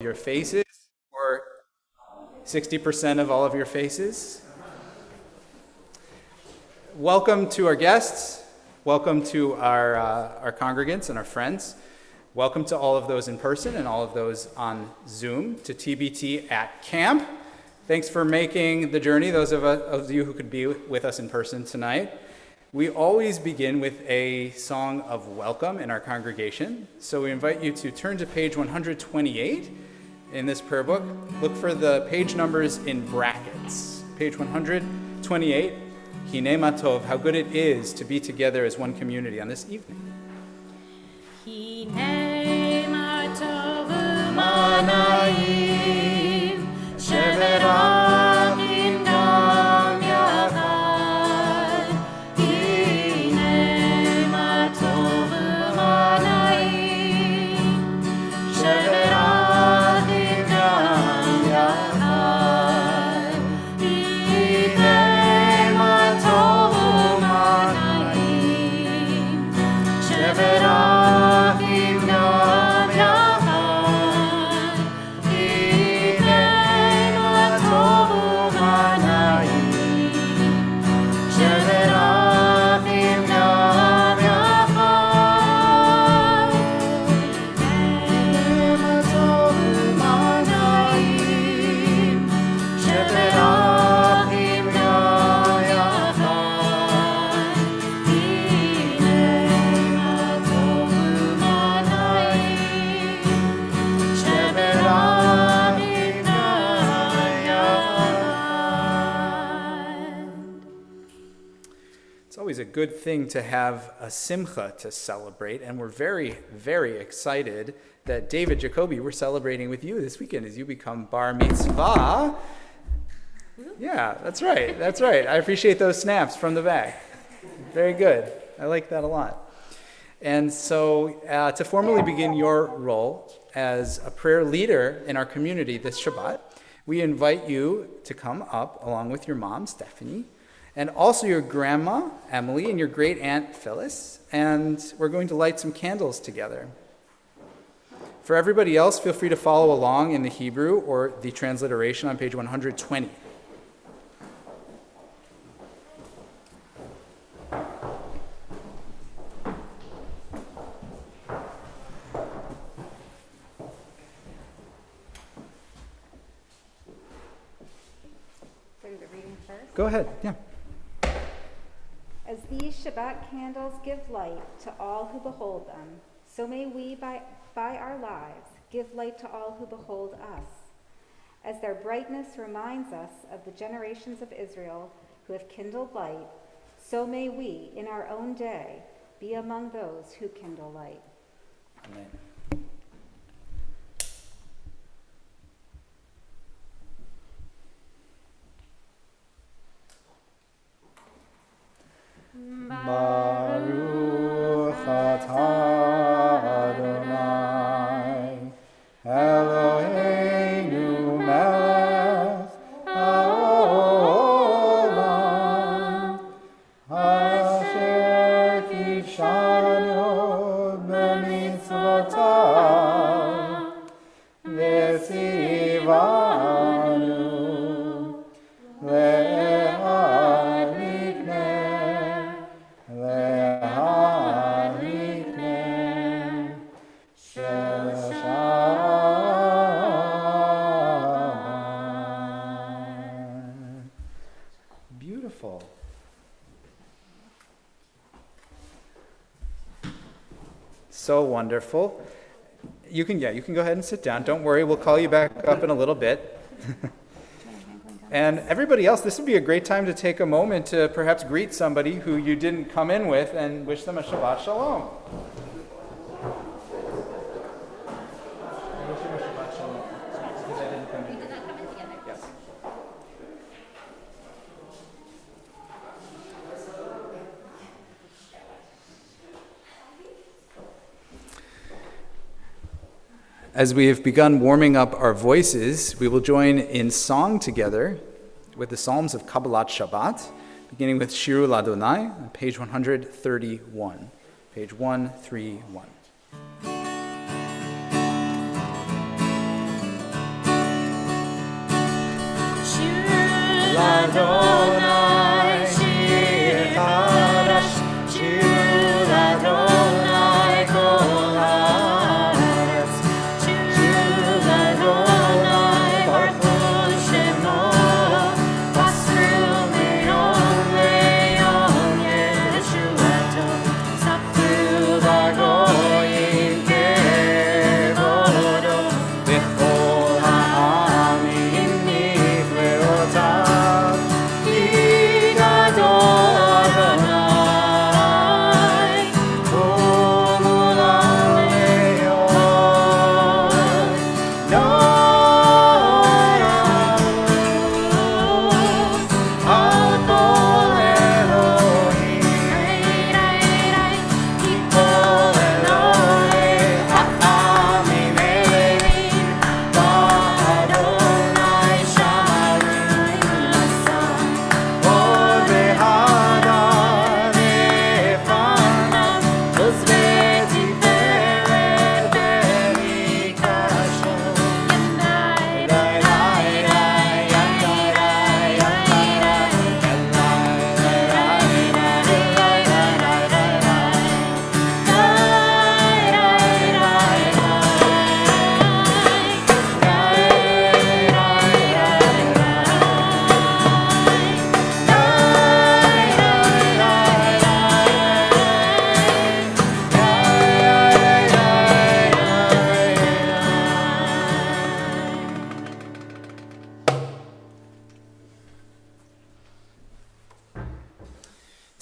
your faces, or 60% of all of your faces. Welcome to our guests. Welcome to our, uh, our congregants and our friends. Welcome to all of those in person and all of those on Zoom to TBT at camp. Thanks for making the journey, those of, us, of you who could be with us in person tonight. We always begin with a song of welcome in our congregation. So we invite you to turn to page 128 in this prayer book. Look for the page numbers in brackets. Page 128, Hine Matov, how good it is to be together as one community on this evening. Hine Matov good thing to have a simcha to celebrate, and we're very, very excited that David Jacoby, we're celebrating with you this weekend as you become bar mitzvah. Yeah, that's right. That's right. I appreciate those snaps from the back. Very good. I like that a lot. And so, uh, to formally begin your role as a prayer leader in our community this Shabbat, we invite you to come up along with your mom, Stephanie, and also your grandma, Emily, and your great aunt, Phyllis. And we're going to light some candles together. For everybody else, feel free to follow along in the Hebrew or the transliteration on page 120. So the reading first. Go ahead. Yeah. As these Shabbat candles give light to all who behold them, so may we, by, by our lives, give light to all who behold us. As their brightness reminds us of the generations of Israel who have kindled light, so may we, in our own day, be among those who kindle light. Amen. Baruch wonderful. You can, yeah, you can go ahead and sit down. Don't worry, we'll call you back up in a little bit. and everybody else, this would be a great time to take a moment to perhaps greet somebody who you didn't come in with and wish them a Shabbat Shalom. Wish them a Shabbat Shalom, As we have begun warming up our voices, we will join in song together with the Psalms of Kabbalat Shabbat, beginning with Shiru Ladonai, page 131. Page 131.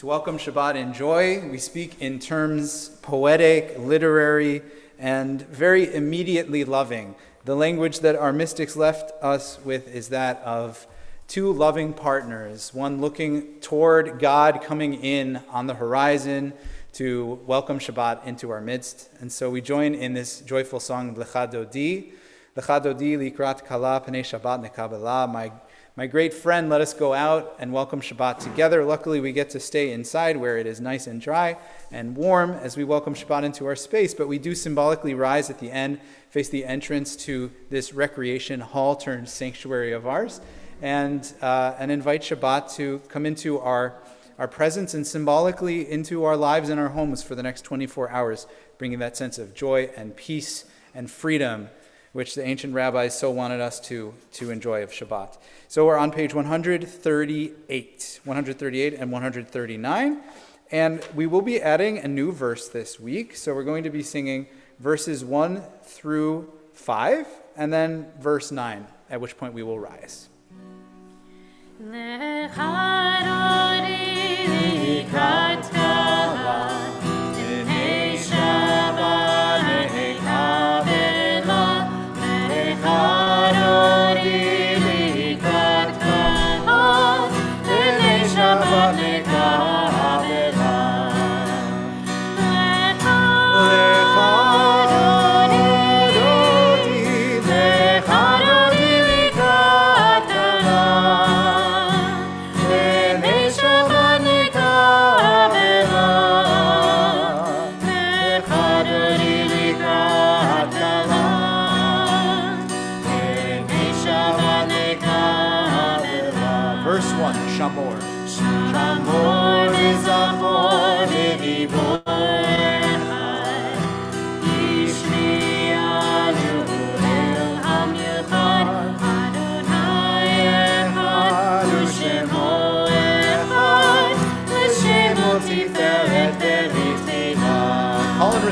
To welcome Shabbat in joy, we speak in terms poetic, literary, and very immediately loving. The language that our mystics left us with is that of two loving partners, one looking toward God coming in on the horizon to welcome Shabbat into our midst. And so we join in this joyful song, Lecha Dodi. Lecha Dodi likrat kala pnei Shabbat nekabela. My my great friend, let us go out and welcome Shabbat together. Luckily, we get to stay inside where it is nice and dry and warm as we welcome Shabbat into our space, but we do symbolically rise at the end, face the entrance to this recreation hall turned sanctuary of ours, and, uh, and invite Shabbat to come into our, our presence and symbolically into our lives and our homes for the next 24 hours, bringing that sense of joy and peace and freedom which the ancient rabbis so wanted us to, to enjoy of Shabbat. So we're on page 138, 138 and 139, and we will be adding a new verse this week. So we're going to be singing verses 1 through 5, and then verse 9, at which point we will rise.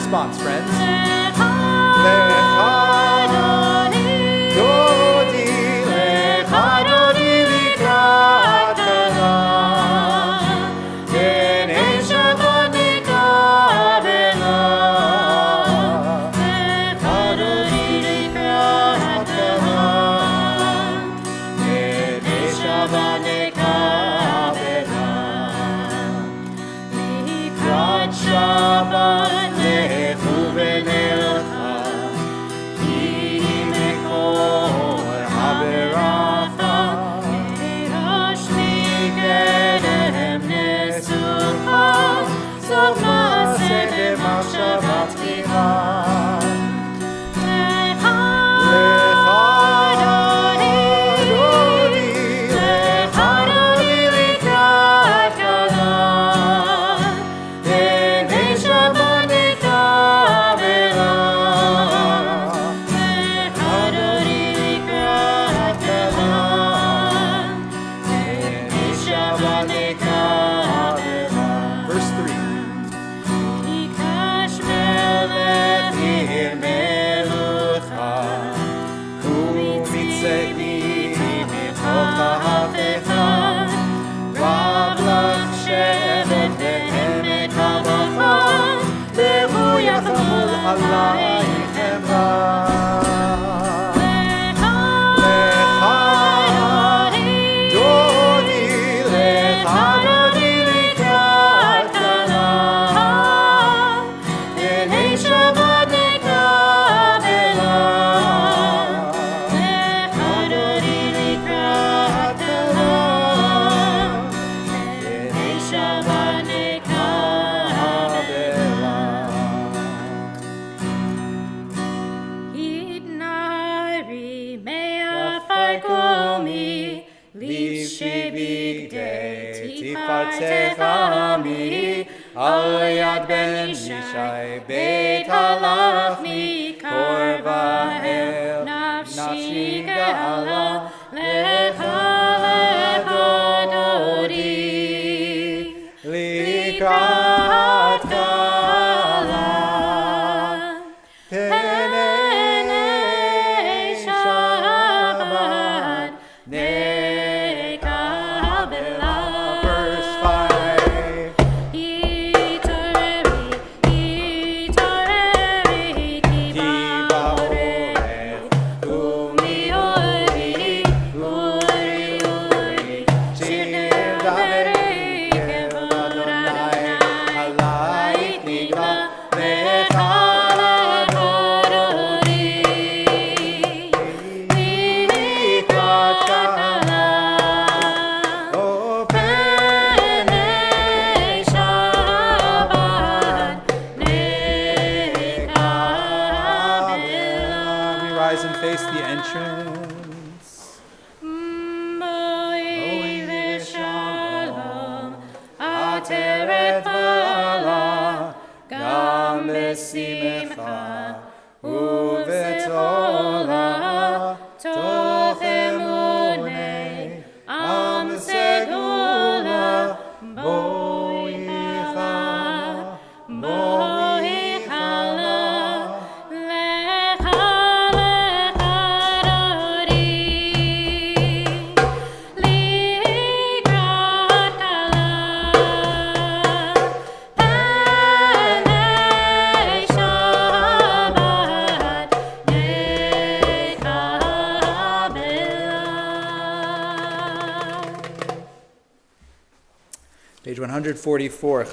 Response, friends. Tefami, Aliad Ben Shishai, Beit Halam.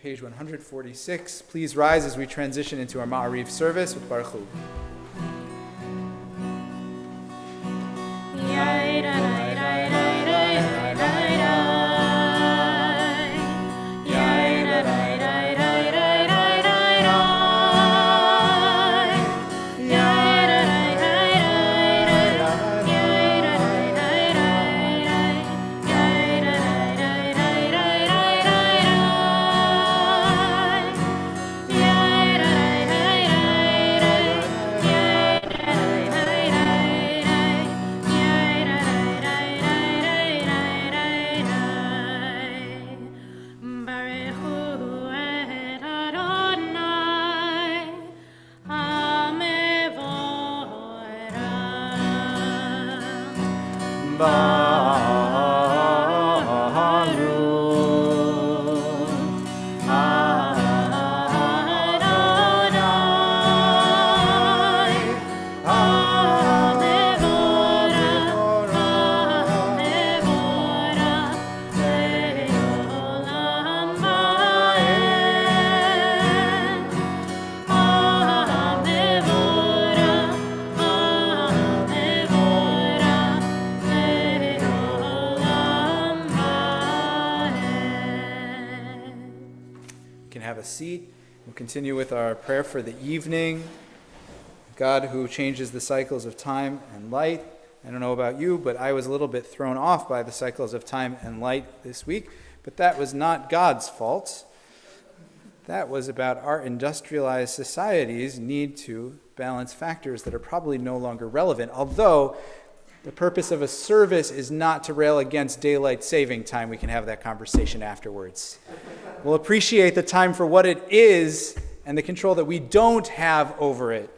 Page 146. Please rise as we transition into our Maariv service with Baruch Hu. Continue with our prayer for the evening. God who changes the cycles of time and light. I don't know about you, but I was a little bit thrown off by the cycles of time and light this week. But that was not God's fault. That was about our industrialized society's need to balance factors that are probably no longer relevant. Although the purpose of a service is not to rail against daylight saving time, we can have that conversation afterwards. We'll appreciate the time for what it is and the control that we don't have over it,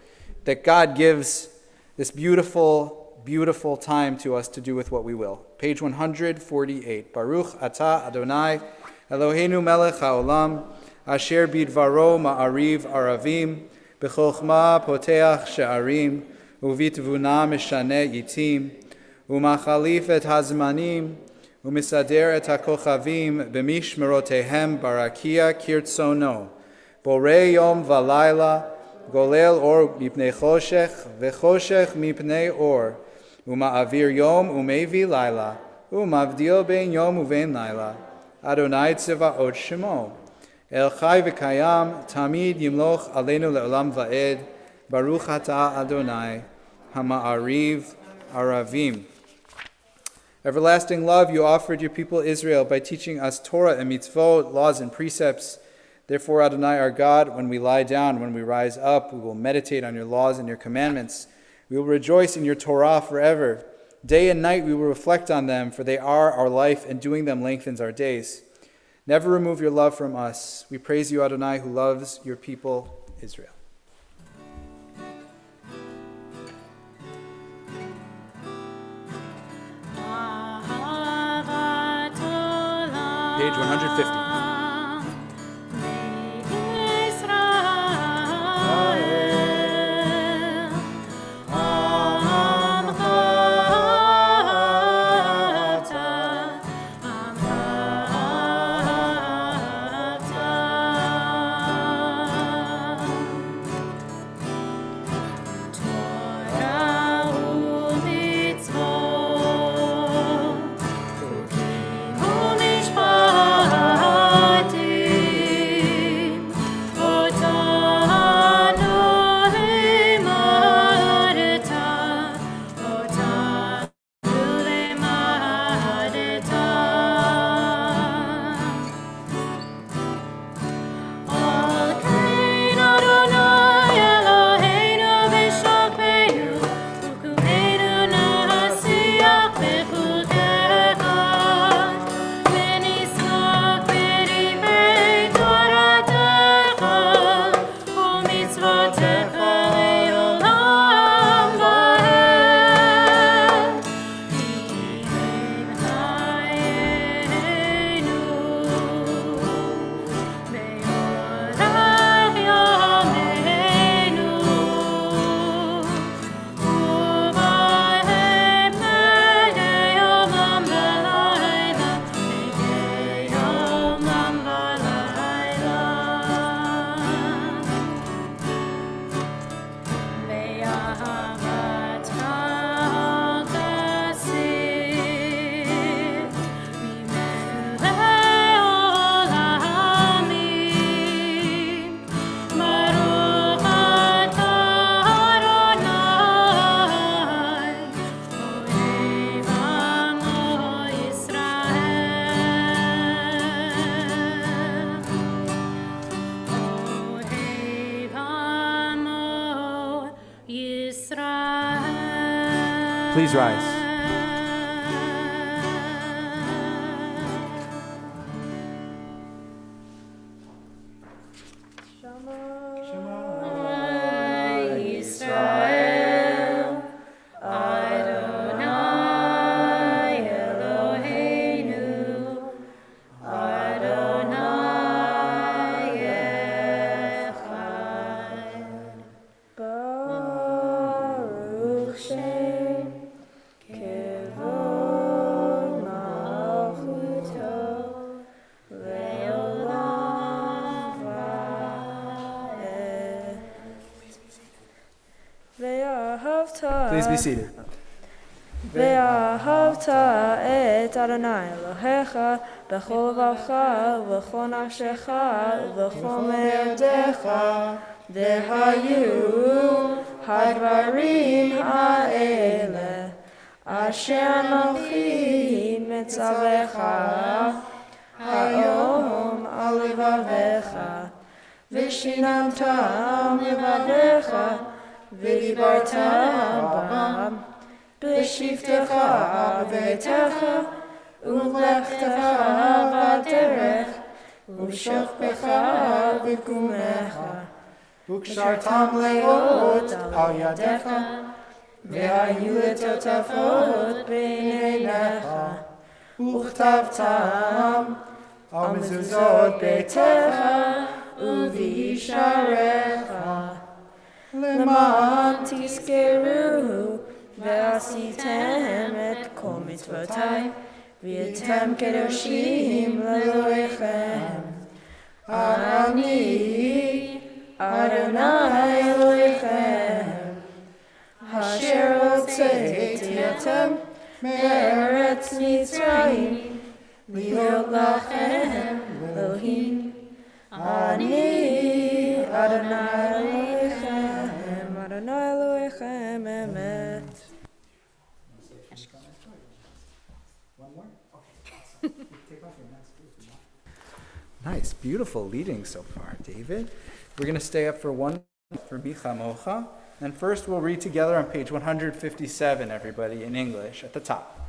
that God gives this beautiful, beautiful time to us to do with what we will. Page 148. Baruch atah Adonai, Eloheinu melech haolam, asher bidvaro ma'ariv aravim, b'chochma poteach she'arim, uvitvuna mishane yitim, umachalif et hazmanim, ומסדר את הכוכבים במשמרותיהם ברקיע כרצונו. בורא יום ולילה, גולל אור מפני חושך, וחושך מפני אור, ומעביר יום ומביא לילה, ומבדיל בין יום ובין לילה. אדוני צבאות שמו. אל חי וקיים, תמיד ימלוך עלינו לעולם ועד. ברוך אתה אדוני, Hama'ariv Aravim. Everlasting love you offered your people Israel by teaching us Torah and mitzvot, laws and precepts. Therefore, Adonai our God, when we lie down, when we rise up, we will meditate on your laws and your commandments. We will rejoice in your Torah forever. Day and night we will reflect on them, for they are our life, and doing them lengthens our days. Never remove your love from us. We praise you, Adonai, who loves your people, Israel. 150. Please rise. בכל לבבך ובכל נפשך ובכל מאודיך, והיו הדברים האלה אשר אנוכי מצווך היום על לבביך, ושיננתם לבביך, ודיברת בם, בשבתך וביתך, ובלכתך בדרך, ובשוכבך וקומך, וקשרתם לאות על ידיך, והיו לטוטפות בין עיניך, וכתבתם על מזוזות ביתך ובישעריך, למען תזכרו ועשיתם את כל מצוותי, V'yetem kedoshim l'Elohechem, Ani Adonai Elohechem, Asher otzeet yatem me'eretz Mitzrayim, Liot lachem Elohim, Ani beautiful leading so far, David. We're going to stay up for one for Mi Chamocha. And first, we'll read together on page 157, everybody, in English at the top.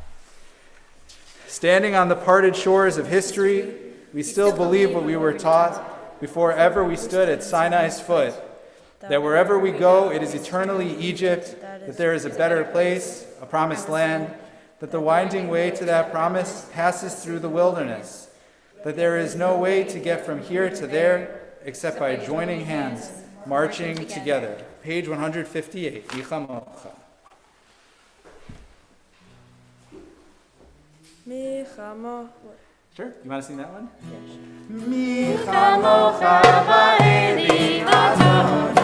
Standing on the parted shores of history, we still believe what we were taught before ever we stood at Sinai's foot that wherever we go, it is eternally Egypt, that there is a better place, a promised land, that the winding way to that promise passes through the wilderness, that there is no way to get from here to there except by joining hands, marching together. Page 158, Mi Chamocha. Sure, you want to sing that one? Yeah, sure.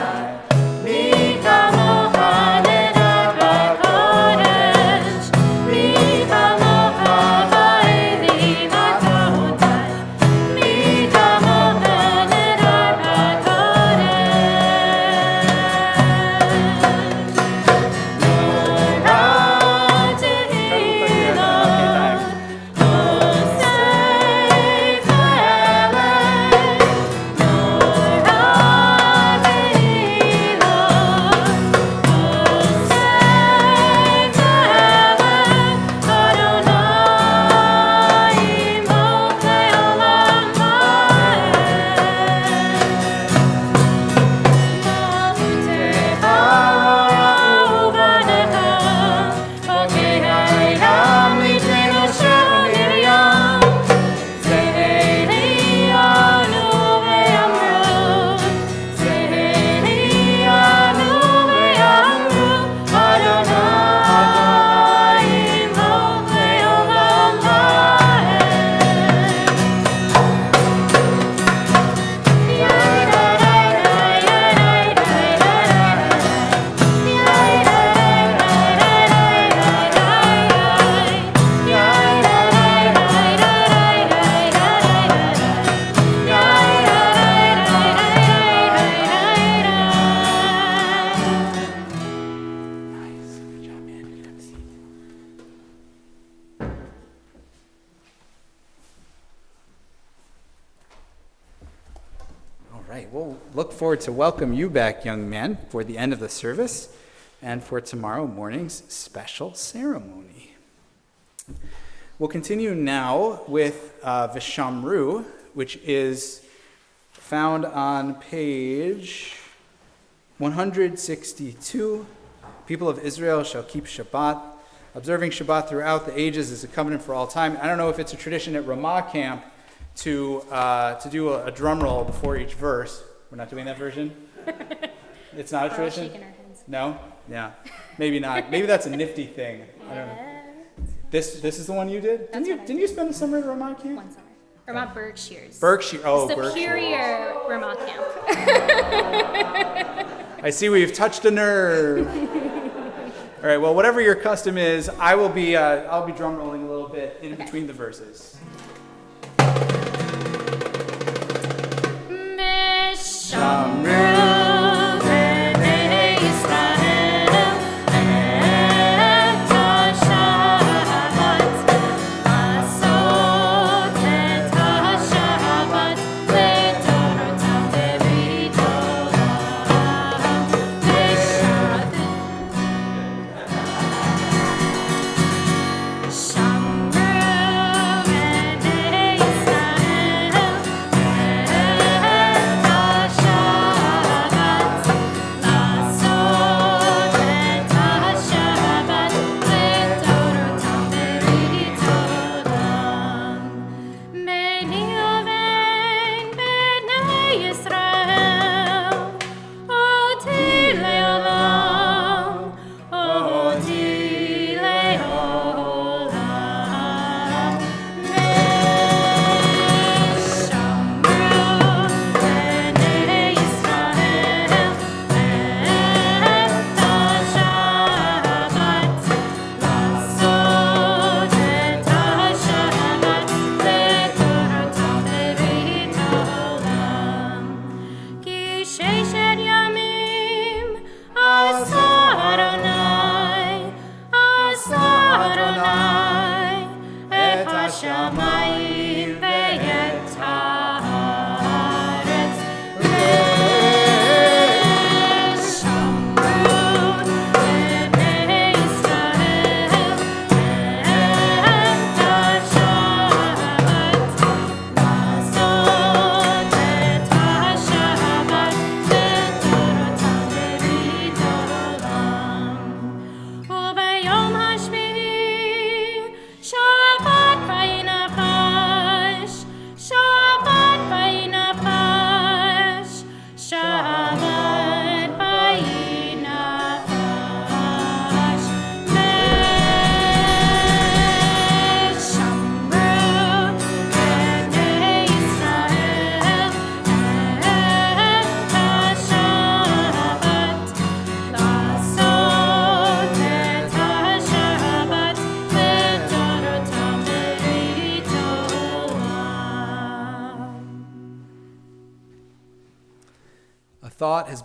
To welcome you back, young man, for the end of the service and for tomorrow morning's special ceremony. We'll continue now with uh, V'shamru, which is found on page 162. People of Israel shall keep Shabbat. Observing Shabbat throughout the ages is a covenant for all time. I don't know if it's a tradition at Ramah camp to, uh, to do a, a drum roll before each verse. We're not doing that version? It's not a tradition? No? Yeah. Maybe not. Maybe that's a nifty thing. I don't know. This, this is the one you did? Didn't you, what I didn't you spend the summer at Ramah camp? One summer. Vermont Berkshires. Berkshire. Oh, Berkshire. Superior Vermont camp. I see we've touched a nerve. All right. Well, whatever your custom is, I will be. Uh, I'll be drum rolling a little bit in between the verses. I'm ready.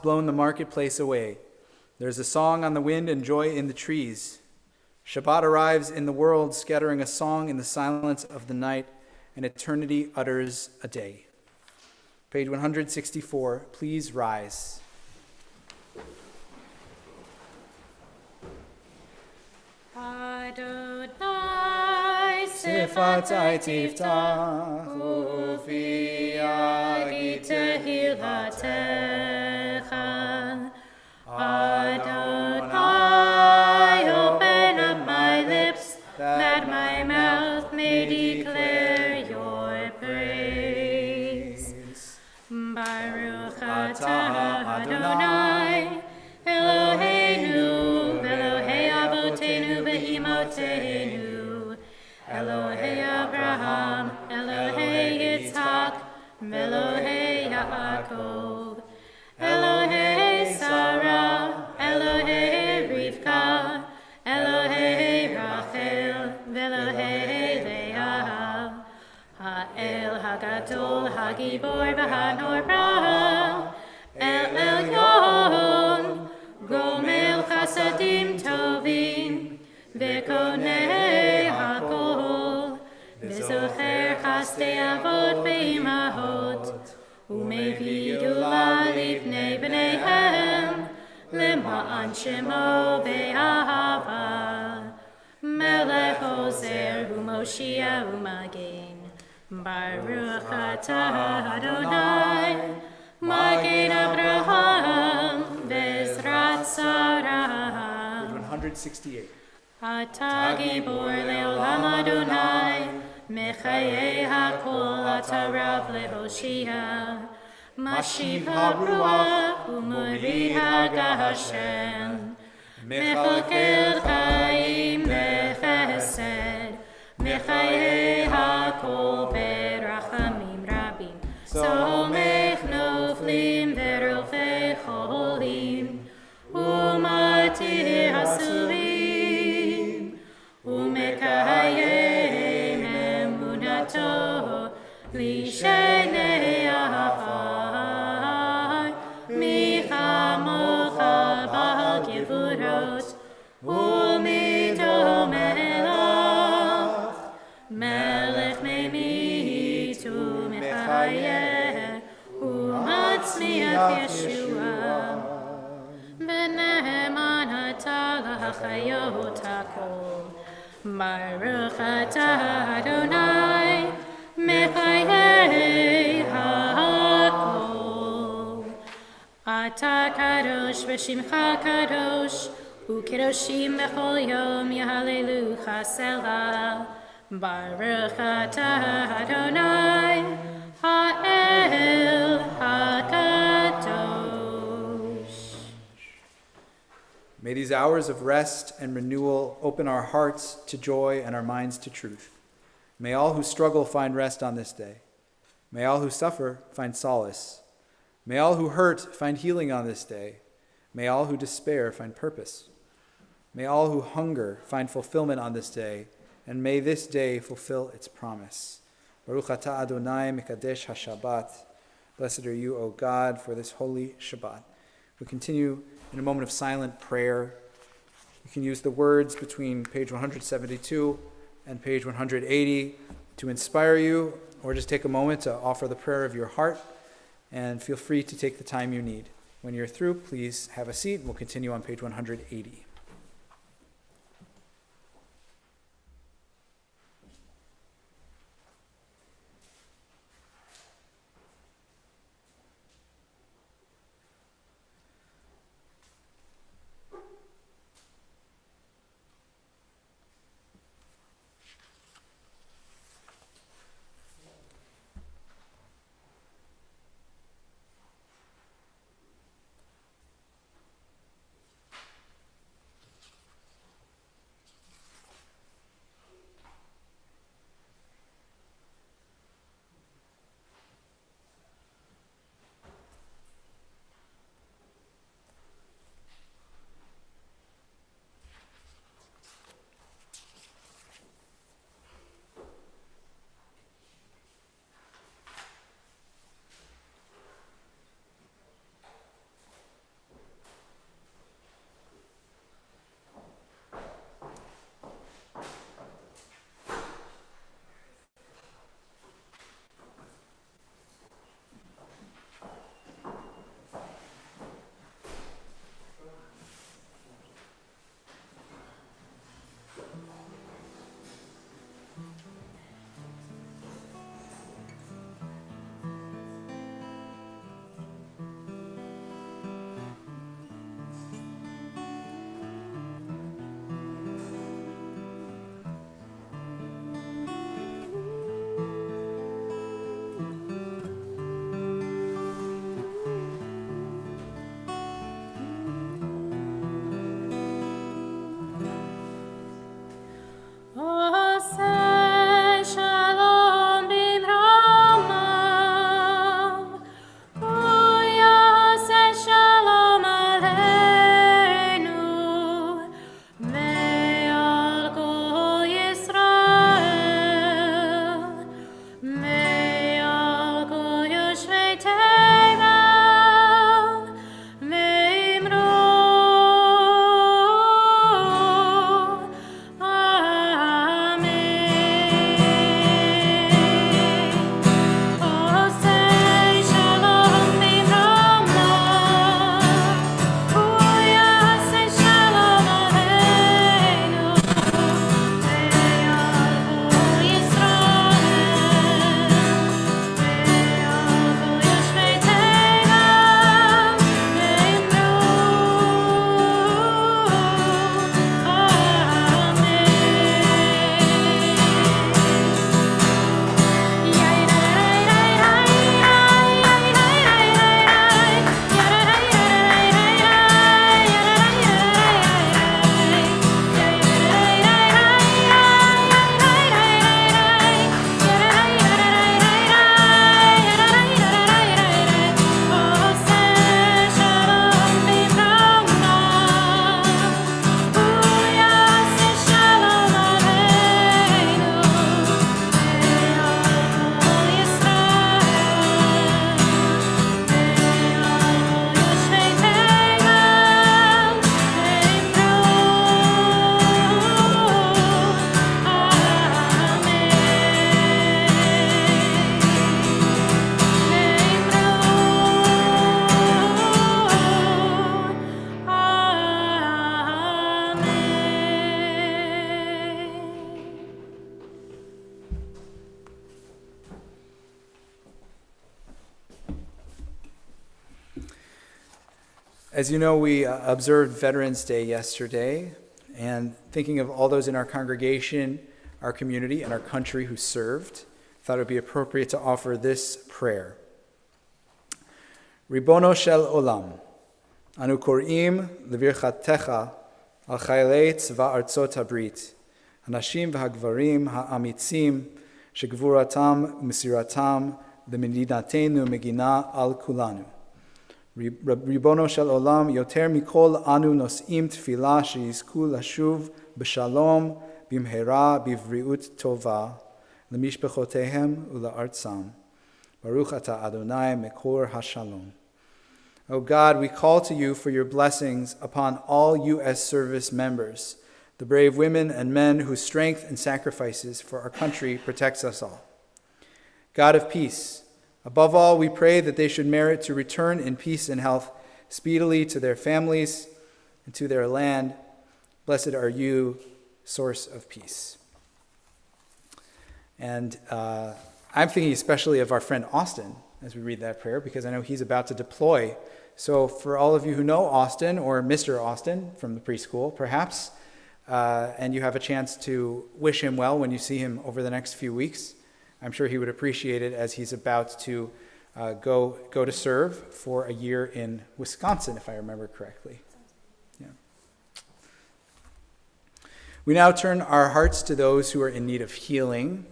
Blown the marketplace away. There's a song on the wind and joy in the trees. Shabbat arrives in the world, scattering a song in the silence of the night, and eternity utters a day. Page 164, please rise. Adonai Sifatai tiftach ufi yagid tehilatecha Hagibor V'Hanora El Elyon Gomel Chasadim Tovim V'Konei Hakol. V'Zocher Chastei Avot Be'imahot U'mevii Gula Livnei B'neihem Lema'an Shemo Be'ahava Melech Ozer U'Moshia U'Magen Baruch atah Adonai, Magen Abraham, Bezrat Sarah. 168. Atah Leolam Adonai, Mechaye HaKol Atah Rav Lehoshia, Mashiv HaRuach, Umorid HaGahashem, Mechakel Chayim chaye hakol berachamim rabim. Somech noflim verofecholim. Umati hasuvim. Baruch Adonai, mechayei hakol. Ata kadosh v'shimcha kadosh, ukedoshim b'chol yom yehalelucha selah. Baruch Adonai, ha'el hakol. May these hours of rest and renewal open our hearts to joy and our minds to truth. May all who struggle find rest on this day. May all who suffer find solace. May all who hurt find healing on this day. May all who despair find purpose. May all who hunger find fulfillment on this day, and may this day fulfill its promise. Baruch atah Adonai Mekadesh HaShabbat. Blessed are you, O God, for this holy Shabbat. We continue in a moment of silent prayer. You can use the words between page 172 and page 180 to inspire you, or just take a moment to offer the prayer of your heart, and feel free to take the time you need. When you're through, please have a seat, and we'll continue on page 180. As you know, we uh, observed Veterans Day yesterday, and thinking of all those in our congregation, our community, and our country who served, thought it would be appropriate to offer this prayer. Ribono shel olam, anu korim levirchatecha al chaylei tzva artzot habrit, הנשים והגברים האמיצים שגבורתם ומסירתם למדינתנו מגינה על כולנו. ריבונו של עולם, יותר מכל אנו נושאים תפילה שיזכו לשוב בשלום, במהרה, בבריאות טובה, למשפחותיהם ולארצם. ברוך אתה אדוני מקור השלום. O God, we call to you for your blessings upon all U.S. service members, the brave women and men whose strength and sacrifices for our country protects us all. God of peace, above all, we pray that they should merit to return in peace and health speedily to their families and to their land. Blessed are you, source of peace. And uh, I'm thinking especially of our friend Austin as we read that prayer because I know he's about to deploy. So, for all of you who know Austin or Mr. Austin from the preschool, perhaps, uh, and you have a chance to wish him well when you see him over the next few weeks, I'm sure he would appreciate it as he's about to uh, go, go to serve for a year in Wisconsin, if I remember correctly. Yeah. We now turn our hearts to those who are in need of healing.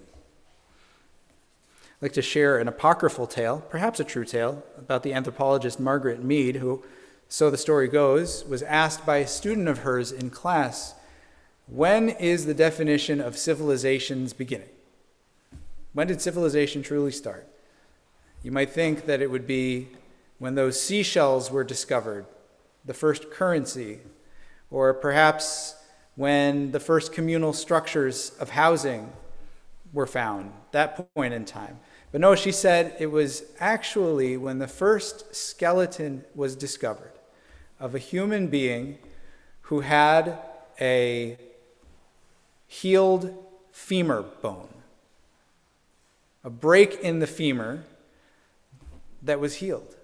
I'd like to share an apocryphal tale, perhaps a true tale, about the anthropologist Margaret Mead, who, so the story goes, was asked by a student of hers in class, When is the definition of civilization's beginning? When did civilization truly start? You might think that it would be when those seashells were discovered, the first currency, or perhaps when the first communal structures of housing were found, that point in time. But no, she said it was actually when the first skeleton was discovered of a human being who had a healed femur bone, a break in the femur that was healed.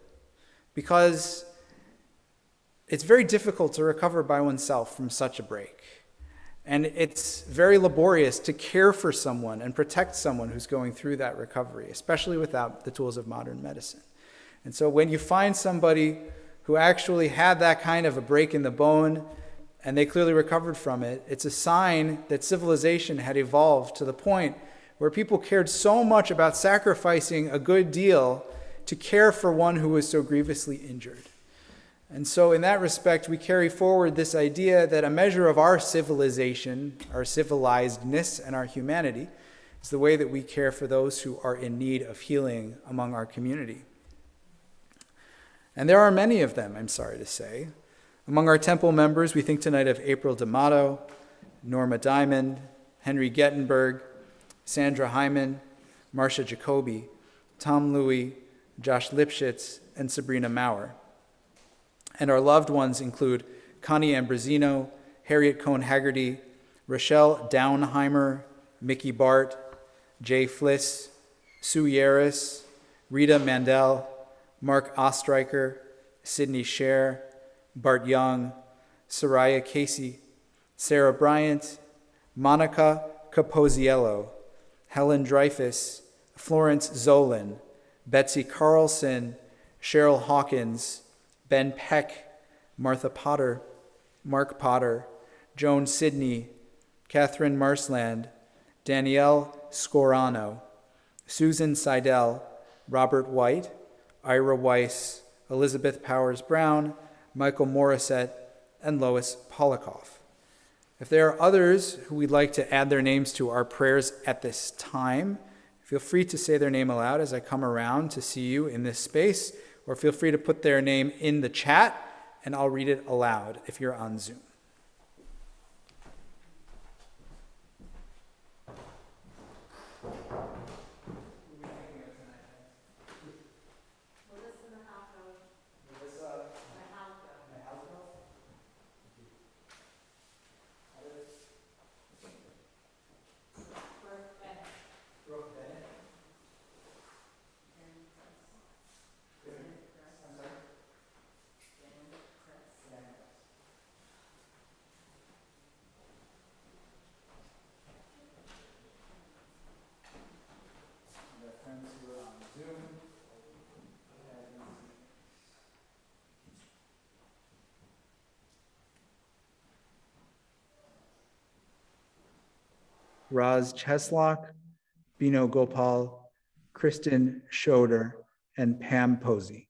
Because it's very difficult to recover by oneself from such a break. And it's very laborious to care for someone and protect someone who's going through that recovery, especially without the tools of modern medicine. And so when you find somebody who actually had that kind of a break in the bone and they clearly recovered from it, it's a sign that civilization had evolved to the point where people cared so much about sacrificing a good deal to care for one who was so grievously injured. And so, in that respect, we carry forward this idea that a measure of our civilization, our civilizedness, and our humanity is the way that we care for those who are in need of healing among our community. And there are many of them, I'm sorry to say. Among our temple members, we think tonight of April D'Amato, Norma Diamond, Henry Gettenberg, Sandra Hyman, Marcia Jacoby, Tom Louie, Josh Lipschitz, and Sabrina Maurer. And our loved ones include Connie Ambrosino, Harriet Cohn Haggerty, Rochelle Downheimer, Mickey Bart, Jay Fliss, Sue Yaris, Rita Mandel, Mark Ostreicher, Sydney Scher, Bart Young, Soraya Casey, Sarah Bryant, Monica Capoziello, Helen Dreyfus, Florence Zolan, Betsy Carlson, Cheryl Hawkins, Ben Peck, Martha Potter, Mark Potter, Joan Sidney, Catherine Marsland, Danielle Scorano, Susan Seidel, Robert White, Ira Weiss, Elizabeth Powers Brown, Michael Morissette, and Lois Polikoff. If there are others who we'd like to add their names to our prayers at this time, feel free to say their name aloud as I come around to see you in this space or feel free to put their name in the chat and I'll read it aloud if you're on Zoom. Raz Cheslock, Bino Gopal, Kristen Schroeder, and Pam Posey.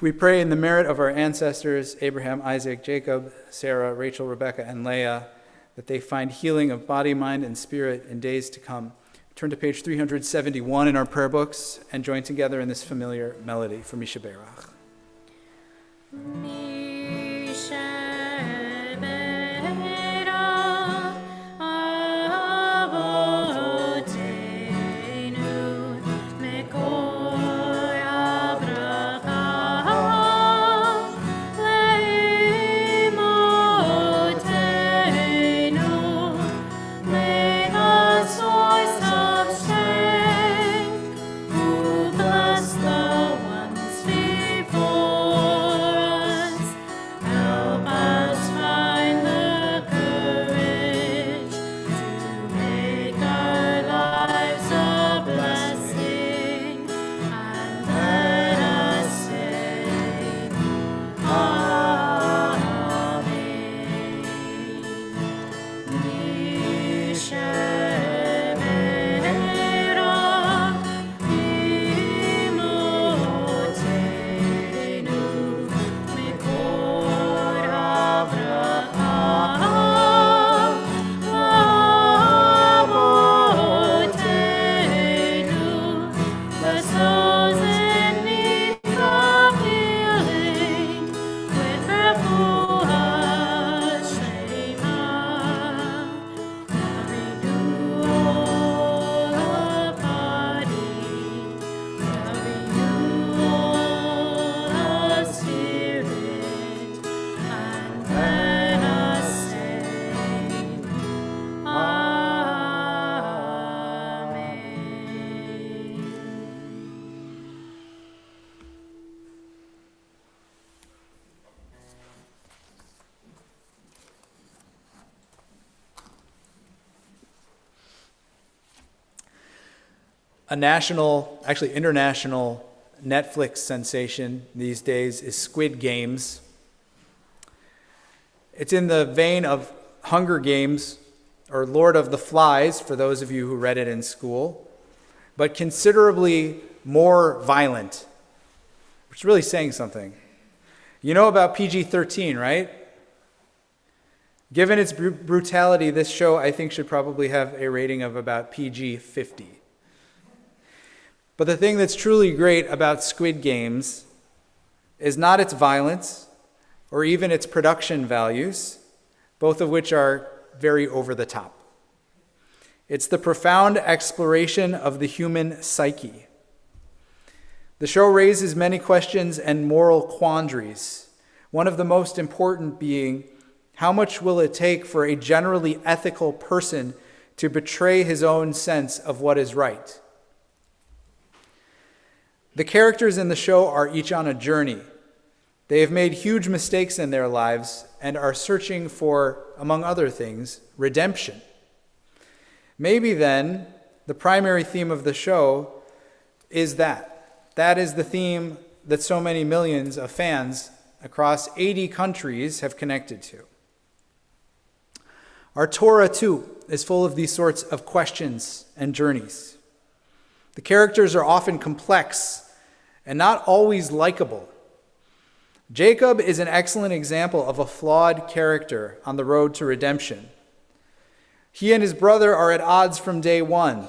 We pray in the merit of our ancestors, Abraham, Isaac, Jacob, Sarah, Rachel, Rebecca, and Leah, that they find healing of body, mind, and spirit in days to come. Turn to page 371 in our prayer books and join together in this familiar melody from Mi Shebeirach. A national, actually international Netflix sensation these days is Squid Games. It's in the vein of Hunger Games or Lord of the Flies, for those of you who read it in school, but considerably more violent, which is really saying something. You know about PG 13, right? Given its br- brutality, this show I think should probably have a rating of about PG 50. But the thing that's truly great about Squid Games is not its violence or even its production values, both of which are very over the top. It's the profound exploration of the human psyche. The show raises many questions and moral quandaries, one of the most important being how much will it take for a generally ethical person to betray his own sense of what is right? The characters in the show are each on a journey. They have made huge mistakes in their lives and are searching for, among other things, redemption. Maybe then the primary theme of the show is that. That is the theme that so many millions of fans across 80 countries have connected to. Our Torah, too, is full of these sorts of questions and journeys. The characters are often complex and not always likable. Jacob is an excellent example of a flawed character on the road to redemption. He and his brother are at odds from day one.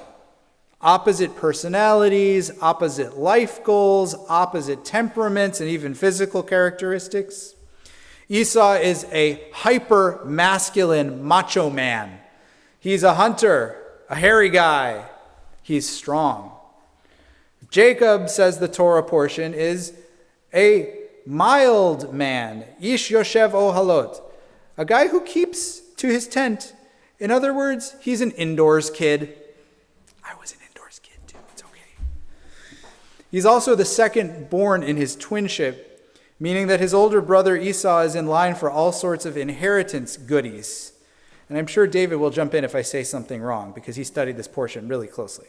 Opposite personalities, opposite life goals, opposite temperaments, and even physical characteristics. Esau is a hyper masculine macho man. He's a hunter, a hairy guy. He's strong. Jacob, says the Torah portion, is a mild man, ish yoshev ohalot, a guy who keeps to his tent. In other words, he's an indoors kid. I was an indoors kid too, it's okay. He's also the second born in his twinship, meaning that his older brother Esau is in line for all sorts of inheritance goodies. And I'm sure David will jump in if I say something wrong because he studied this portion really closely.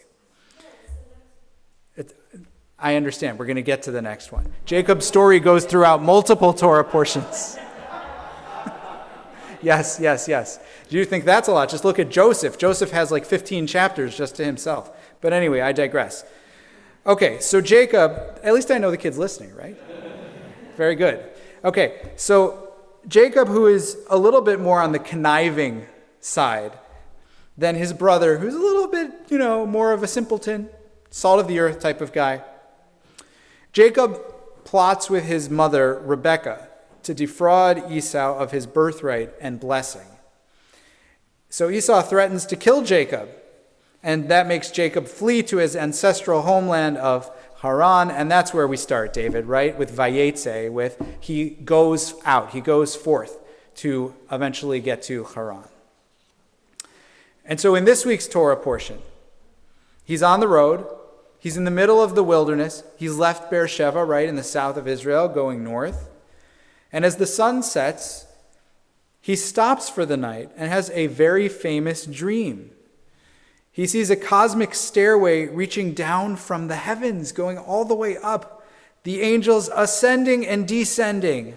I understand. We're going to get to the next one. Jacob's story goes throughout multiple Torah portions. yes, yes, yes. Do you think that's a lot? Just look at Joseph. Joseph has like 15 chapters just to himself. But anyway, I digress. Okay, so Jacob, at least I know the kid's listening, right? Very good. Okay, so Jacob, who is a little bit more on the conniving side than his brother, who's a little bit, you know, more of a simpleton, salt of the earth type of guy. Jacob plots with his mother, Rebekah, to defraud Esau of his birthright and blessing. So Esau threatens to kill Jacob, and that makes Jacob flee to his ancestral homeland of Haran, and that's where we start, David, right? With Vayetze, with he goes out, he goes forth to eventually get to Haran. And so in this week's Torah portion, he's on the road, he's in the middle of the wilderness, he's left Beersheba, right, in the south of Israel, going north. And as the sun sets, he stops for the night and has a very famous dream. He sees a cosmic stairway reaching down from the heavens, going all the way up, the angels ascending and descending.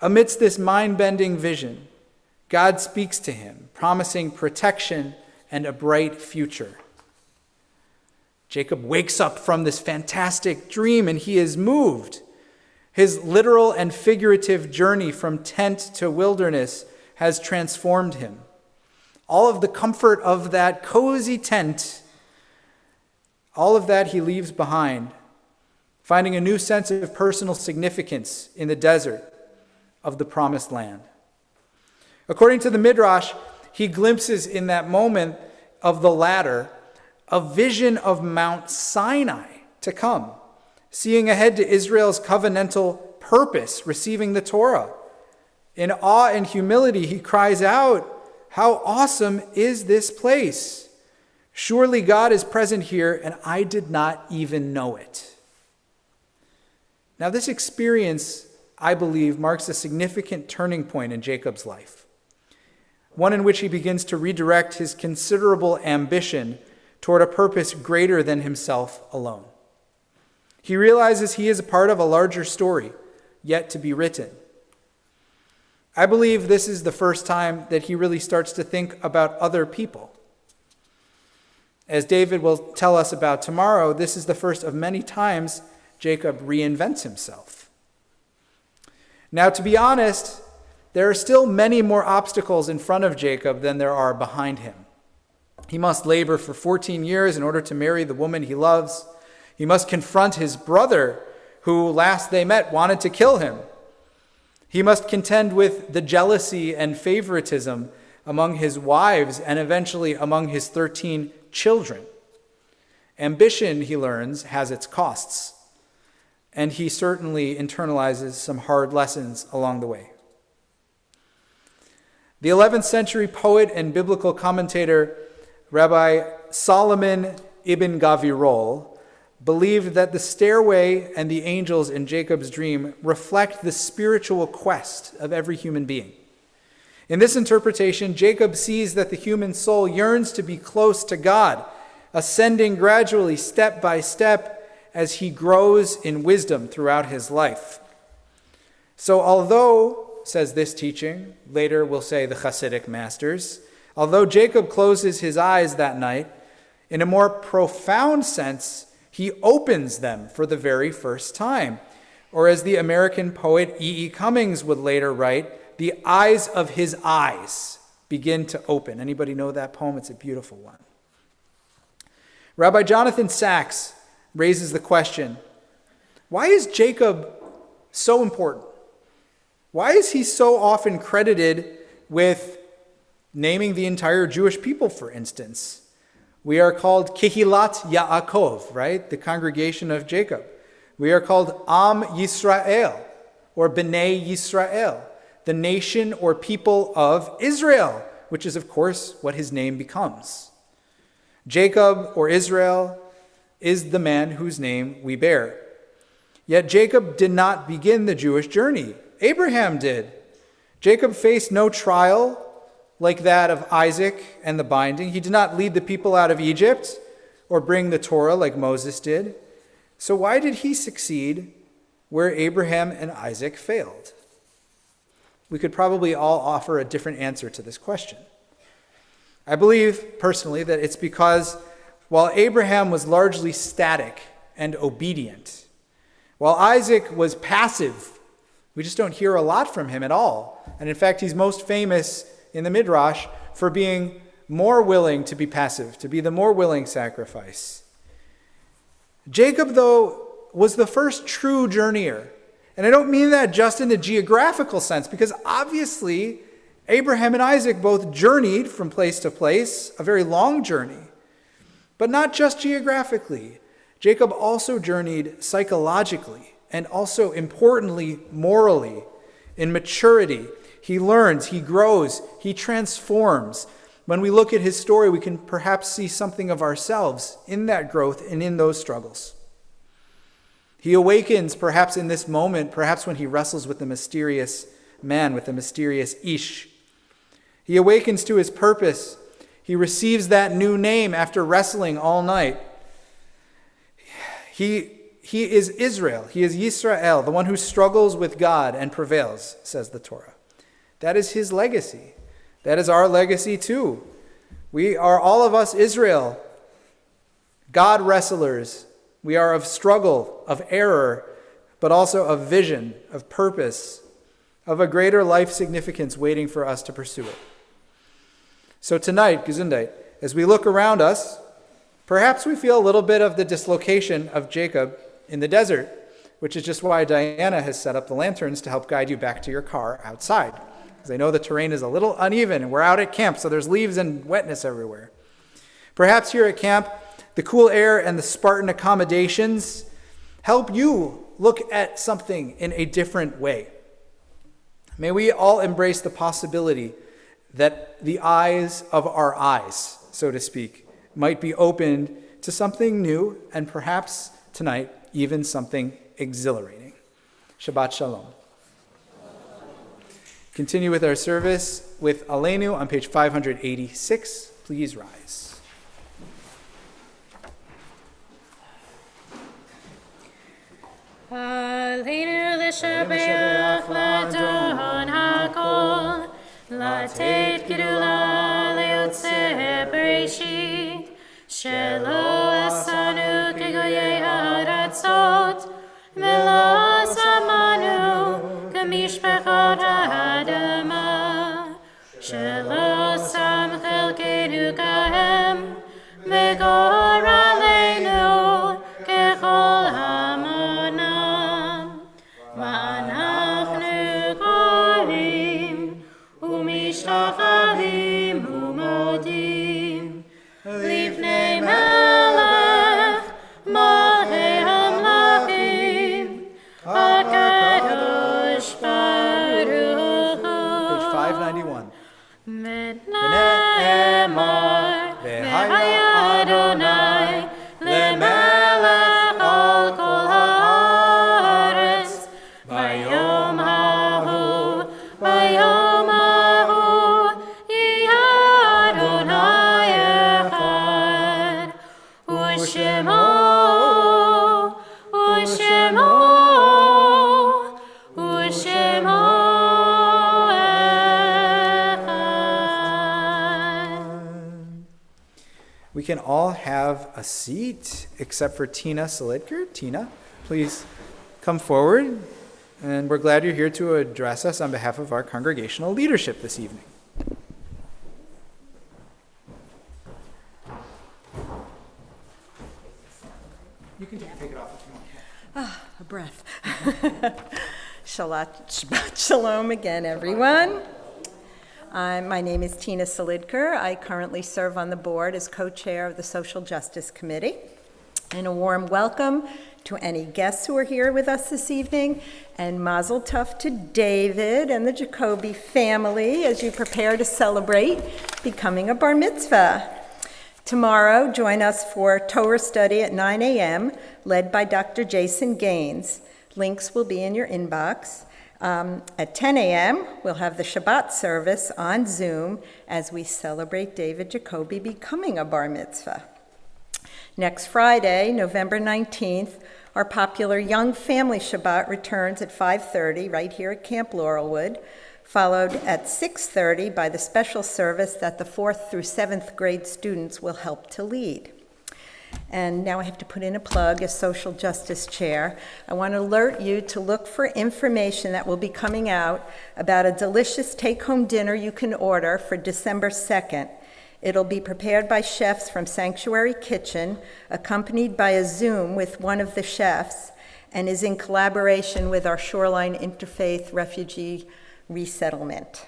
Amidst this mind bending vision, God speaks to him, promising protection and a bright future. Jacob wakes up from this fantastic dream and he is moved. His literal and figurative journey from tent to wilderness has transformed him. All of the comfort of that cozy tent, all of that he leaves behind, finding a new sense of personal significance in the desert of the promised land. According to the Midrash, he glimpses in that moment of the ladder a vision of Mount Sinai to come, seeing ahead to Israel's covenantal purpose, receiving the Torah. In awe and humility, he cries out, How awesome is this place! Surely God is present here, and I did not even know it. Now, this experience, I believe, marks a significant turning point in Jacob's life, one in which he begins to redirect his considerable ambition toward a purpose greater than himself alone. He realizes he is a part of a larger story yet to be written. I believe this is the first time that he really starts to think about other people. As David will tell us about tomorrow, this is the first of many times Jacob reinvents himself. Now, to be honest, there are still many more obstacles in front of Jacob than there are behind him. He must labor for 14 years in order to marry the woman he loves. He must confront his brother, who last they met wanted to kill him. He must contend with the jealousy and favoritism among his wives and eventually among his 13 children. Ambition, he learns, has its costs, and he certainly internalizes some hard lessons along the way. The 11th century poet and biblical commentator Rabbi Solomon ibn Gabirol believed that the stairway and the angels in Jacob's dream reflect the spiritual quest of every human being. In this interpretation, Jacob sees that the human soul yearns to be close to God, ascending gradually, step by step, as he grows in wisdom throughout his life. So, although, says this teaching, later we'll say the Hasidic masters, Although Jacob closes his eyes that night, in a more profound sense, he opens them for the very first time. Or as the American poet E. E. Cummings would later write, the eyes of his eyes begin to open. Anybody know that poem? It's a beautiful one. Rabbi Jonathan Sacks raises the question why is Jacob so important? Why is he so often credited with naming the entire Jewish people, for instance. We are called Kehilat Yaakov, right? The congregation of Jacob. We are called Am Yisrael, or Bnei Yisrael, the nation or people of Israel, which is, of course, what his name becomes. Jacob, or Israel, is the man whose name we bear. Yet Jacob did not begin the Jewish journey, Abraham did. Jacob faced no trial like that of Isaac and the binding. He did not lead the people out of Egypt or bring the Torah like Moses did. So, why did he succeed where Abraham and Isaac failed? We could probably all offer a different answer to this question. I believe personally that it's because while Abraham was largely static and obedient, while Isaac was passive, we just don't hear a lot from him at all. And in fact, he's most famous in the Midrash for being more willing to be passive, to be the more willing sacrifice. Jacob, though, was the first true journeyer. And I don't mean that just in the geographical sense, because obviously Abraham and Isaac both journeyed from place to place, a very long journey. But not just geographically. Jacob also journeyed psychologically and also, importantly, morally. In maturity, he learns, he grows, he transforms. When we look at his story, we can perhaps see something of ourselves in that growth and in those struggles. He awakens, perhaps in this moment, perhaps when he wrestles with the mysterious man, with the mysterious Ish. He awakens to his purpose. He receives that new name after wrestling all night. He, he is Israel. He is Yisrael, the one who struggles with God and prevails, says the Torah. That is his legacy. That is our legacy too. We are all of us Israel, God wrestlers. We are of struggle, of error, but also of vision, of purpose, of a greater life significance waiting for us to pursue it. So tonight, Gesundheit, as we look around us, perhaps we feel a little bit of the dislocation of Jacob in the desert, which is just why Diana has set up the lanterns to help guide you back to your car outside. Because I know the terrain is a little uneven, and we're out at camp, so there's leaves and wetness everywhere. Perhaps here at camp, the cool air and the Spartan accommodations help you look at something in a different way. May we all embrace the possibility that the eyes of our eyes, so to speak, might be opened to something new and perhaps tonight even something exhilarating. Shabbat Shalom. Continue with our service with Alenu on page 586. Please rise. Alenu l'shabeach l'adon hakol Latet gedula bereshit Shelo asanu kegoye haratzot Velo asamanu Shalom Chelkenu Kael. We can all have a seat except for Tina Selidker. Tina, please come forward. And we're glad you're here to address us on behalf of our congregational leadership this evening. You can take it off if you want. Ah, a breath. Shalom again, everyone. My name is Tina Solidker. I currently serve on the board as co-chair of the Social Justice Committee. And a warm welcome to any guests who are here with us this evening, and Mazel Tov to David and the Jacoby family as you prepare to celebrate becoming a bar mitzvah. Tomorrow, join us for Torah study at 9 a.m., led by Dr. Jason Gaines. Links will be in your inbox. Um, at 10 a.m., we'll have the Shabbat service on Zoom as we celebrate David Jacoby becoming a bar mitzvah. Next Friday, November 19th, our popular Young Family Shabbat returns at 5:30 right here at Camp Laurelwood, followed at 6:30 by the special service that the 4th through 7th grade students will help to lead. And now I have to put in a plug as social justice chair. I want to alert you to look for information that will be coming out about a delicious take home dinner you can order for December 2nd. It'll be prepared by chefs from Sanctuary Kitchen, accompanied by a Zoom with one of the chefs, and is in collaboration with our Shoreline Interfaith Refugee Resettlement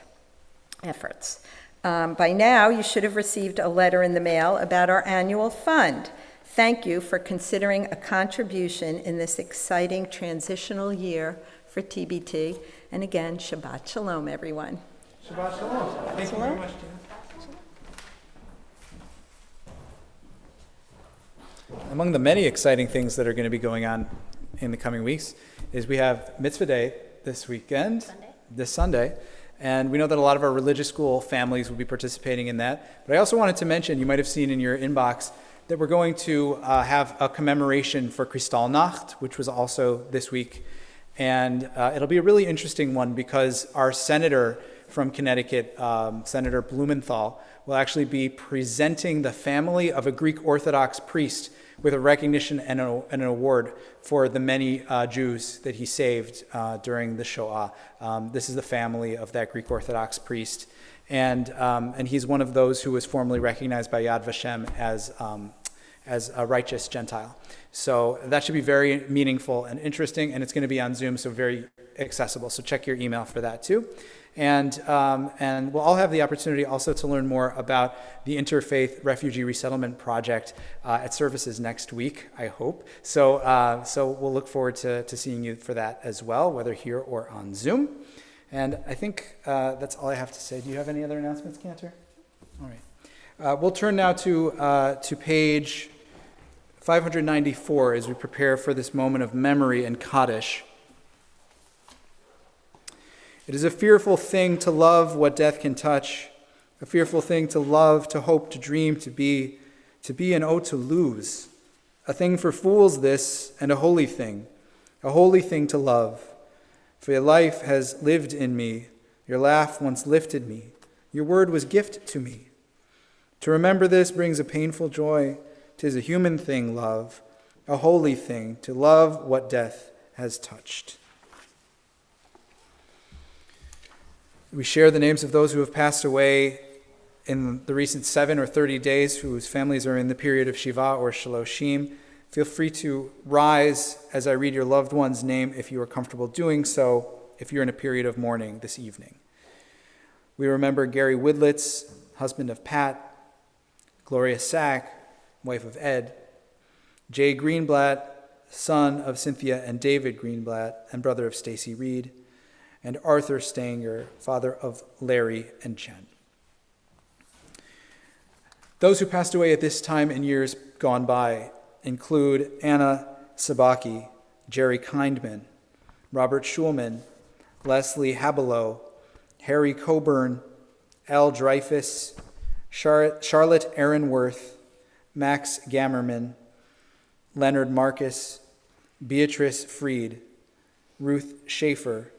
efforts. Um, by now, you should have received a letter in the mail about our annual fund. Thank you for considering a contribution in this exciting transitional year for TBT. And again, Shabbat Shalom, everyone. Shabbat shalom. Thank you very much, Tina. Among the many exciting things that are going to be going on in the coming weeks is we have Mitzvah Day this weekend, this Sunday, and we know that a lot of our religious school families will be participating in that. But I also wanted to mention, you might have seen in your inbox, that we're going to uh, have a commemoration for Kristallnacht, which was also this week. And uh, it'll be a really interesting one because our senator from Connecticut, um, Senator Blumenthal, will actually be presenting the family of a Greek Orthodox priest with a recognition and, a, and an award for the many uh, Jews that he saved uh, during the Shoah. Um, this is the family of that Greek Orthodox priest. And, um, and he's one of those who was formally recognized by Yad Vashem as, um, as a righteous Gentile. So that should be very meaningful and interesting, and it's going to be on Zoom, so very accessible. So check your email for that too. And, um, and we'll all have the opportunity also to learn more about the Interfaith Refugee Resettlement Project uh, at services next week, I hope. So, uh, so we'll look forward to, to seeing you for that as well, whether here or on Zoom. And I think uh, that's all I have to say. Do you have any other announcements, Cantor? All right. Uh, we'll turn now to, uh, to page 594 as we prepare for this moment of memory and Kaddish. It is a fearful thing to love what death can touch, a fearful thing to love, to hope, to dream, to be, to be and oh to lose. A thing for fools, this, and a holy thing, a holy thing to love. For your life has lived in me, your laugh once lifted me, your word was gift to me. To remember this brings a painful joy. Tis a human thing, love, a holy thing, to love what death has touched. We share the names of those who have passed away in the recent seven or 30 days, whose families are in the period of Shiva or Shaloshim. Feel free to rise as I read your loved one's name if you are comfortable doing so, if you're in a period of mourning this evening. We remember Gary Woodlitz, husband of Pat, Gloria Sack, wife of Ed, Jay Greenblatt, son of Cynthia and David Greenblatt, and brother of Stacy Reed and Arthur Stanger, father of Larry and Jen. Those who passed away at this time in years gone by include Anna Sabaki, Jerry Kindman, Robert Schulman, Leslie Habelow, Harry Coburn, Al Dreyfus, Charlotte Aaronworth, Max Gammerman, Leonard Marcus, Beatrice Freed, Ruth Schaefer,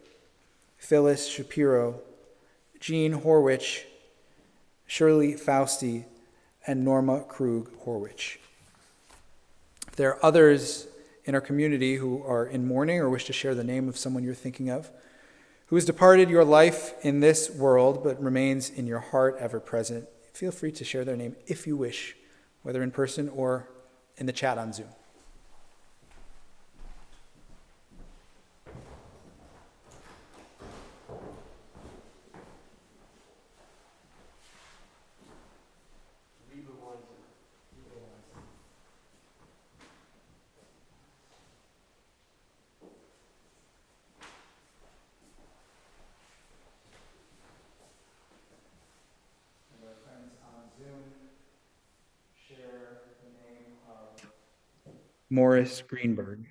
Phyllis Shapiro, Jean Horwich, Shirley Fausti, and Norma Krug Horwich. If there are others in our community who are in mourning or wish to share the name of someone you're thinking of, who has departed your life in this world but remains in your heart ever present, feel free to share their name if you wish, whether in person or in the chat on Zoom. Morris Greenberg.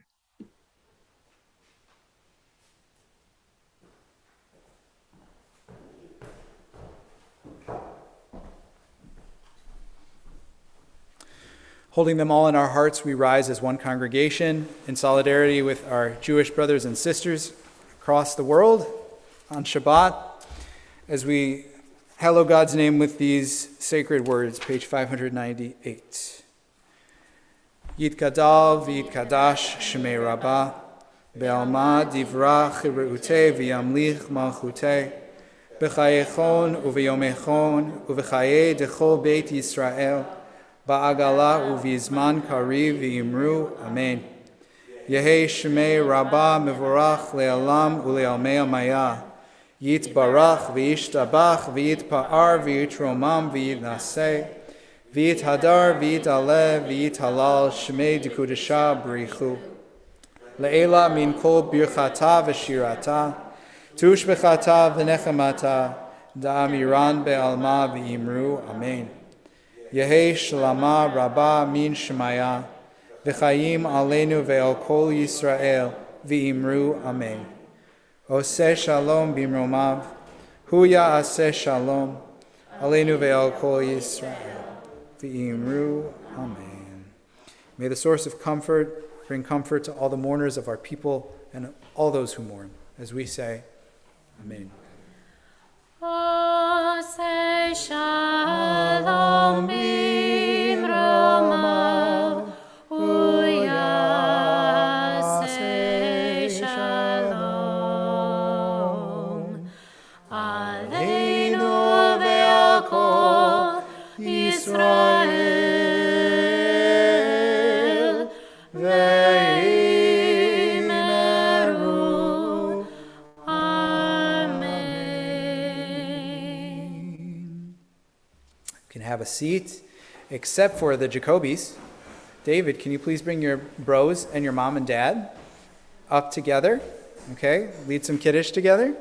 Holding them all in our hearts, we rise as one congregation in solidarity with our Jewish brothers and sisters across the world on Shabbat as we hallow God's name with these sacred words, page 598. יתגדל ויתקדש שמי רבה, בעלמא דברך רעותי וימליך מלכותי, בחיי חון וביומי חון, ובחיי דכל בית ישראל, בעגלה ובזמן קריב ואמרו אמן. יהי שמי רבה מבורך לעולם ולעלמי המיה. יתברך וישתבח ויתפאר ויתרומם ויתנשא. ויתהדר ויתעלה ויתהלל שמי דקודשה בריחו. לעילה מן כל ברכתה ושירתה, תושבחתה ונחמתה, דאמירן בעלמה ואמרו אמן. יהי שלמה רבה מן שמיה, וחיים עלינו ועל כל ישראל, ואמרו אמן. עושה שלום במרומיו, הוא יעשה שלום, עלינו ועל כל ישראל, v'imru. Amen. May the source of comfort bring comfort to all the mourners of our people and all those who mourn, as we say, Amen. O say shalom bimromah. A seat, except for the Jacobys. David, can you please bring your bros and your mom and dad up together? Okay, lead some kiddush together.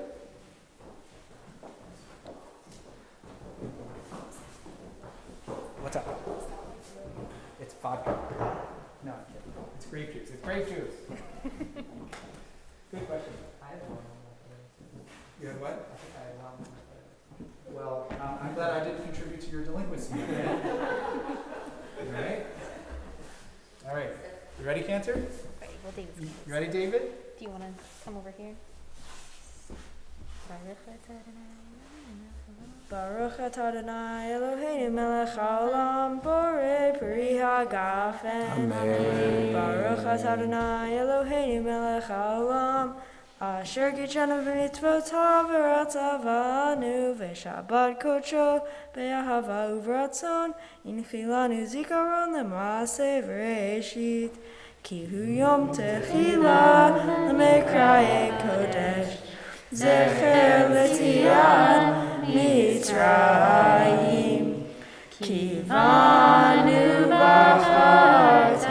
What's up? It's vodka. No. It's grape juice. It's grape juice. Good question. I had one. You had what? Well, um, I'm glad I didn't contribute to. All right? All right. You ready, Cantor? Right, well, David's You gonna- you ready, David? Do you want to come over here? Baruch atah Adonai Eloheinu melech haolam borei peri hagafen. Baruch atah Adonai Eloheinu melech haolam אשר גידשנו במצוות במצוותיו ורצבנו, ושבת קודשו באהבה וברצון, הנחי לנו זיכרון למעשה וראשית. כי הוא יום תחילה למקראי קודש, זכר לתיעד מצרים. כי בנו בחרת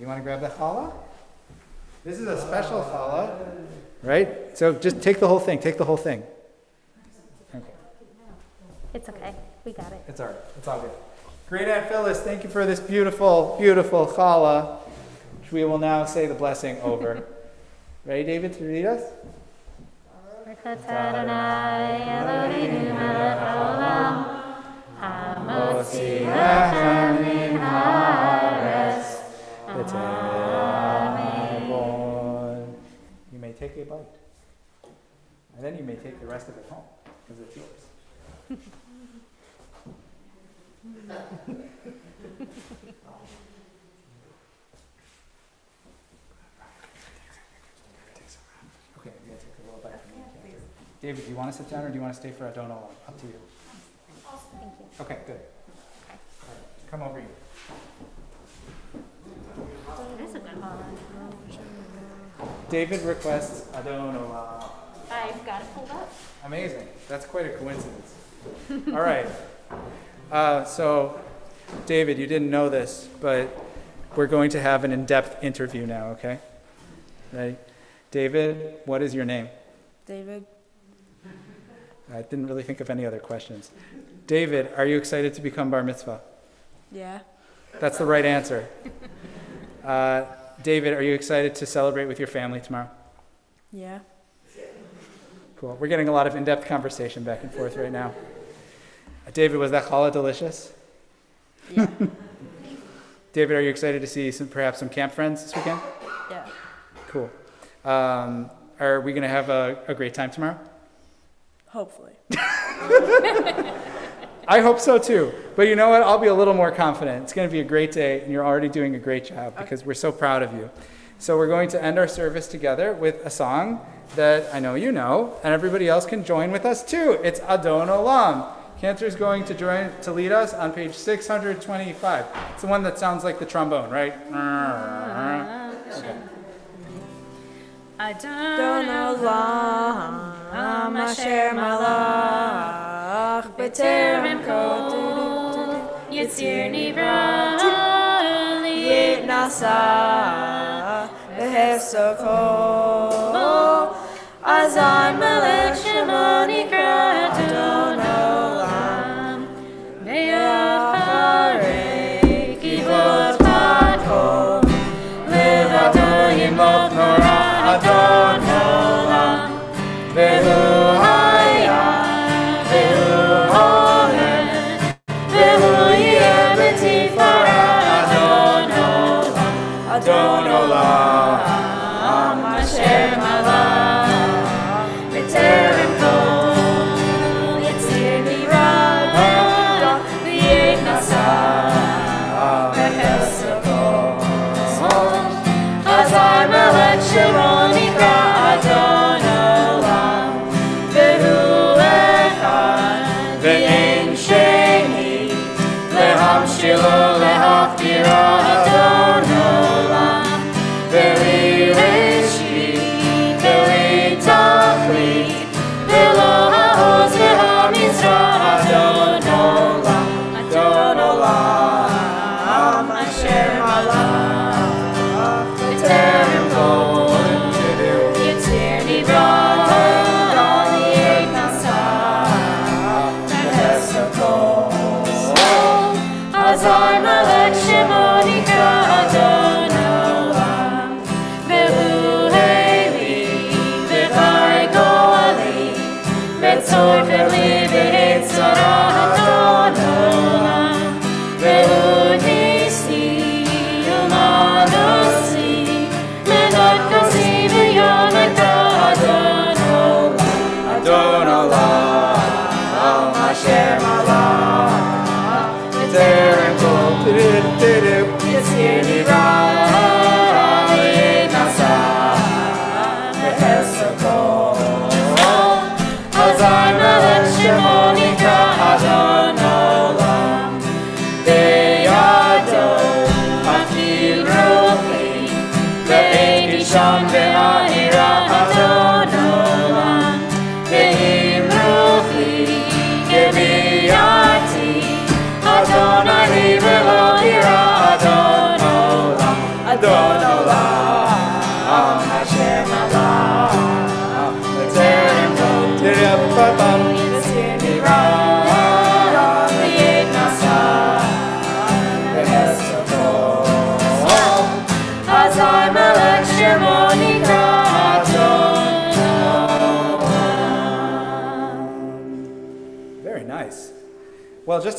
You want to grab the challah? This is a special challah, right? So just take the whole thing. Take the whole thing. Okay, It's okay. We got it. it's all right. It's all good. Great Aunt Phyllis, thank you for this beautiful, beautiful challah, which we will now say the blessing over. Ready, David, to read us? Adonai Eloheinu melech haolam, v'tevon. You may take a bite. And then you may take the rest of it home, because it's yours. Okay, I'm gonna take a little bite from you. David, do you want to sit down or do you want to stay for a donut? Up to you. Thank you. Okay, good. All right, Come over here. It is a good one. David requests Adon Olam. I've got it pulled up. Amazing. That's quite a coincidence. All right. Uh, so, David, you didn't know this, but we're going to have an in depth interview now, okay? Ready? David, what is your name? David. I didn't really think of any other questions. David, are you excited to become bar mitzvah? Yeah. That's the right answer. Uh, David, are you excited to celebrate with your family tomorrow? Yeah. Cool. We're getting a lot of in depth conversation back and forth right now. Uh, David, was that challah delicious? Yeah. David, are you excited to see some, perhaps some camp friends this weekend? yeah. Cool. Um, are we going to have a, a great time tomorrow? Hopefully. I hope so too. But you know what? I'll be a little more confident. It's going to be a great day, and you're already doing a great job because we're so proud of you. So we're going to end our service together with a song that I know you know, and everybody else can join with us too. It's Adon Olam. Cantor's going to join to lead us on page 625. It's the one that sounds like the trombone, right? Okay. I don't know long. Asher malach b'terem kol Yitzir Nivra yit nasa behefsoko azai melech shemoni Adon olam ve'acharei Lehamshilo lehafkira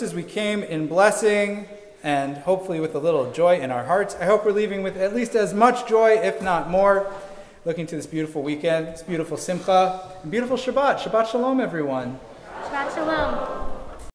as we came in blessing and hopefully with a little joy in our hearts, I hope we're leaving with at least as much joy, if not more, looking to this beautiful weekend, this beautiful Simcha, and beautiful Shabbat. Shabbat Shalom, everyone. Shabbat Shalom.